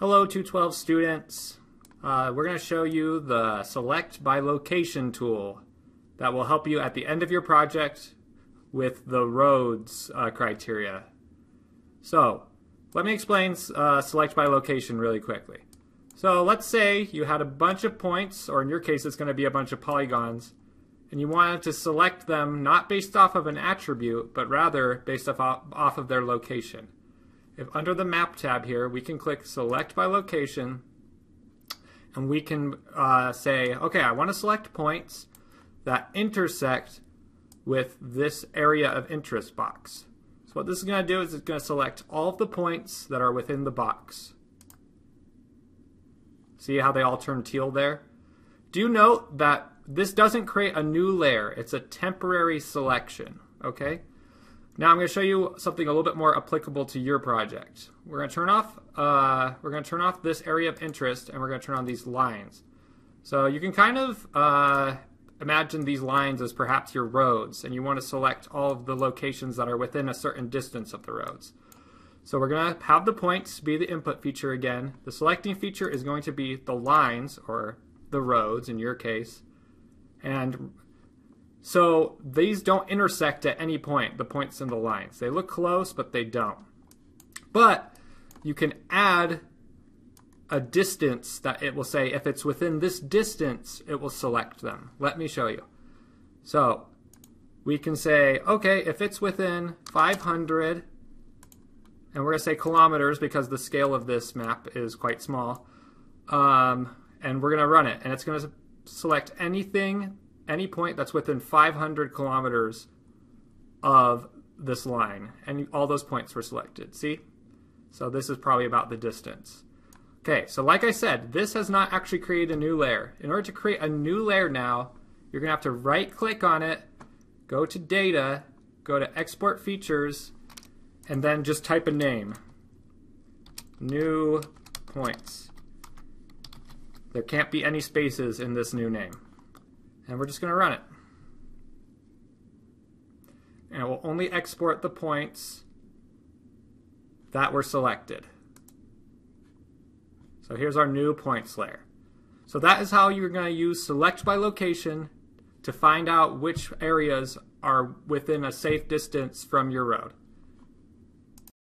Hello 212 students. Uh, we're going to show you the select by location tool that will help you at the end of your project with the roads uh, criteria. So let me explain uh, select by location really quickly. So let's say you had a bunch of points, or in your case it's going to be a bunch of polygons, and you wanted to select them not based off of an attribute, but rather based off, off of their location. If under the map tab here, we can click select by location, and we can uh, say, okay, I want to select points that intersect with this area of interest box. So what this is going to do is it's going to select all of the points that are within the box. See how they all turn teal there? Do note that this doesn't create a new layer. It's a temporary selection, okay? Now I'm going to show you something a little bit more applicable to your project. We're going to turn off uh, we're going to turn off this area of interest and we're going to turn on these lines. So you can kind of uh, imagine these lines as perhaps your roads and you want to select all of the locations that are within a certain distance of the roads. So we're going to have the points be the input feature again. The selecting feature is going to be the lines, or the roads in your case. And so these don't intersect at any point, the points and the lines. They look close, but they don't. But you can add a distance that it will say if it's within this distance, it will select them. Let me show you. So we can say, okay, if it's within 500 and we're going to say kilometers because the scale of this map is quite small. Um, and we're going to run it, and it's going to select anything, any point that's within 500 kilometers of this line, and all those points were selected. See? So this is probably about the distance. Okay, so like I said, this has not actually created a new layer. In order to create a new layer now, you're going to have to right click on it, go to data, go to export features, and then just type a name. New points. There can't be any spaces in this new name. And we're just going to run it. And it will only export the points that were selected. So here's our new points layer. So that is how you're going to use select by location to find out which areas are within a safe distance from your road.